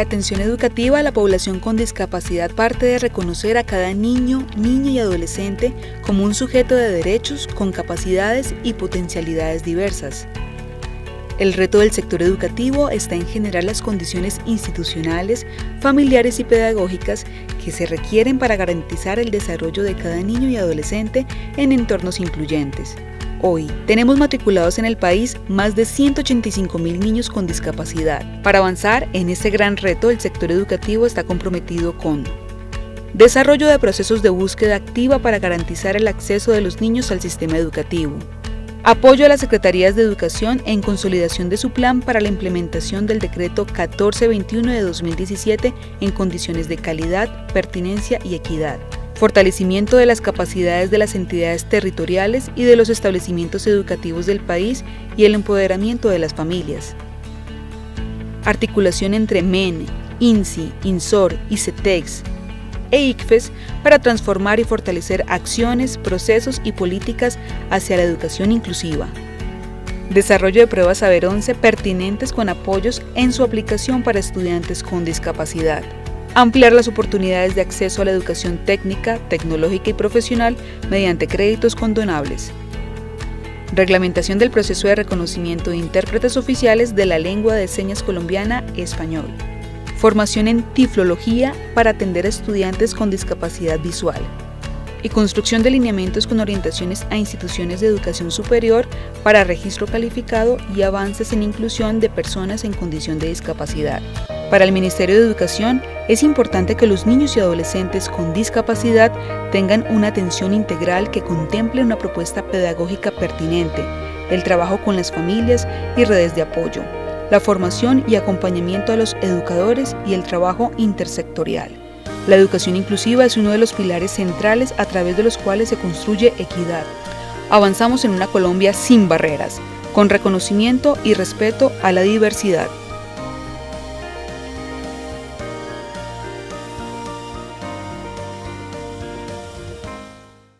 La atención educativa a la población con discapacidad parte de reconocer a cada niño, niña y adolescente como un sujeto de derechos con capacidades y potencialidades diversas. El reto del sector educativo está en generar las condiciones institucionales, familiares y pedagógicas que se requieren para garantizar el desarrollo de cada niño y adolescente en entornos incluyentes. Hoy tenemos matriculados en el país más de 185 mil niños con discapacidad. Para avanzar en este gran reto, el sector educativo está comprometido con desarrollo de procesos de búsqueda activa para garantizar el acceso de los niños al sistema educativo, Apoyo a las Secretarías de Educación en consolidación de su plan para la implementación del decreto 1421 de 2017 en condiciones de calidad, pertinencia y equidad. Fortalecimiento de las capacidades de las entidades territoriales y de los establecimientos educativos del país y el empoderamiento de las familias. Articulación entre MEN, INSI, INSOR y CETEX e ICFES para transformar y fortalecer acciones, procesos y políticas hacia la educación inclusiva. Desarrollo de pruebas Saber 11 pertinentes con apoyos en su aplicación para estudiantes con discapacidad. Ampliar las oportunidades de acceso a la educación técnica, tecnológica y profesional mediante créditos condonables. Reglamentación del proceso de reconocimiento de intérpretes oficiales de la lengua de señas colombiana español formación en tiflología para atender a estudiantes con discapacidad visual y construcción de lineamientos con orientaciones a instituciones de educación superior para registro calificado y avances en inclusión de personas en condición de discapacidad. Para el Ministerio de Educación es importante que los niños y adolescentes con discapacidad tengan una atención integral que contemple una propuesta pedagógica pertinente, el trabajo con las familias y redes de apoyo, la formación y acompañamiento a los educadores y el trabajo intersectorial. La educación inclusiva es uno de los pilares centrales a través de los cuales se construye equidad. Avanzamos en una Colombia sin barreras, con reconocimiento y respeto a la diversidad.